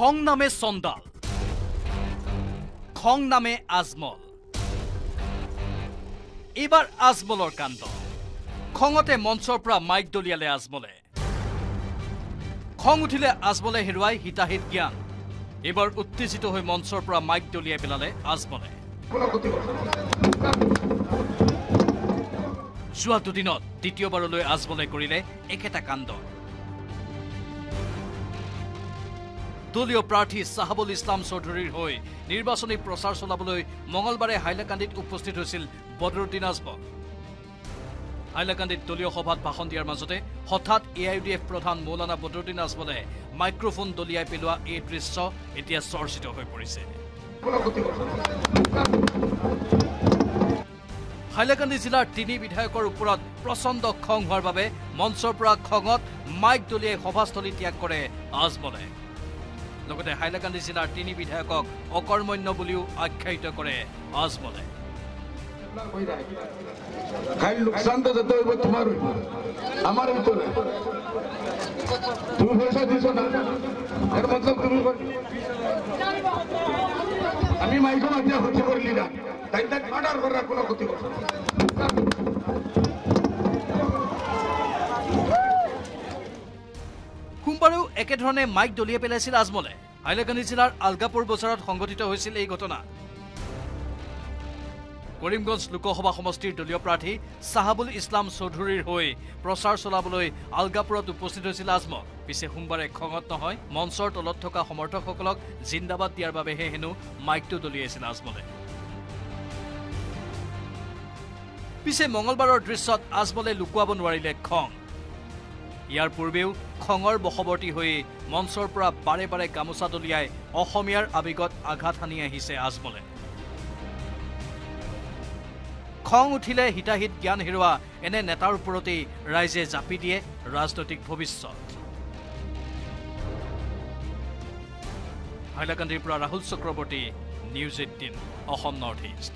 খং নামে চণ্ডাল খং নামে আজমল এইবাৰ আজমলৰ কাণ্ড খঙতে মঞ্চৰ পৰা মাইক দলিয়ালে আজমলে খং উঠিলে আজমলে হেৰুৱাই হিতাহিত জ্ঞান এইবাৰ উত্তেজিত হৈ মঞ্চৰ পৰা মাইক দলিয়াই পেলালে আজমলে যোৱা দুদিনত দ্বিতীয়বাৰলৈ আজমলে কৰিলে একেটা কাণ্ড দলীয় প্ৰাৰ্থী চাহাবুল ইছলাম চৌধুৰীৰ হৈ নিৰ্বাচনী প্ৰচাৰ চলাবলৈ মঙলবাৰে হাইলাকান্দিত উপস্থিত হৈছিল বদৰুদ্দিন আজমল। হাইলাকান্দিত দলীয় সভাত ভাষণ দিয়াৰ মাজতে হঠাৎ এ আই ডি এফ প্ৰধান মৌলানা বদৰুদ্দিন আজমলে মাইক্ৰফোন দলিয়াই পেলোৱা এই দৃশ্য এতিয়া চৰ্চিত হৈ পৰিছে। হাইলাকান্দি জিলাৰ তিনি বিধায়কৰ ওপৰত প্ৰচণ্ড খং হোৱাৰ বাবে মঞ্চৰ পৰা খঙত মাইক দলিয়াই সভাস্থলী ত্যাগ কৰে আজমলে। লগতে হাইলাকান্দি জিলাৰ তিনি বিধায়কক অকৰ্মণ্য বুলিও আখ্যায়িত কৰে আজমলে। আমি মাইকো মাতিয়া ক্ষতি করলি না। তাই তাই অর্ডার করার কোনো ক্ষতি করছ সোমবাৰেও একেধৰণে মাইক দলিয়াই পেলাইছিল আজমলে। হাইলাকান্দি জিলাৰ আলগাপুৰ বজাৰত সংঘটিত হৈছিল এই ঘটনা। কৰিমগঞ্জ লোকসভা সমষ্টিৰ দলীয় প্ৰাৰ্থী চাহাবুল ইছলাম চৌধুৰীৰ হৈ প্ৰচাৰ চলাবলৈ আলগাপুৰত উপস্থিত হৈছিল আজমল পিছে সোমবাৰে খঙত নহয় মঞ্চৰ তলত থকা সমৰ্থকসকলক জিন্দাবাদ দিয়াৰ বাবেহে হেনো মাইকটো দলিয়াইছিল আজমলে। পিছে মঙলবাৰৰ দৃশ্যত আজমলে লুকুৱাব নোৱাৰিলে খং। ইয়াৰ পূৰ্বেও খঙৰ বশৱৰ্তী হৈ মঞ্চৰ পৰা বাৰে বাৰে গামোচা দলিয়াই অসমীয়াৰ আৱেগত আঘাত সানি আহিছে আজমলে। খং উঠিলে হিতাহিত জ্ঞান হেৰুৱা এনে নেতাৰ ওপৰতেই ৰাইজে জাপি দিয়ে ৰাজনৈতিক ভৱিষ্যত। হাইলাকান্দিৰ পৰা Rahul Chakraborty news eighteen Assam north east.